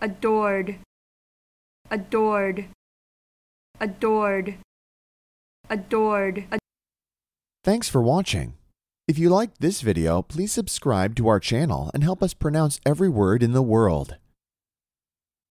adored, adored, adored, adored. Thanks for watching. If you liked this video, please subscribe to our channel and help us pronounce every word in the world.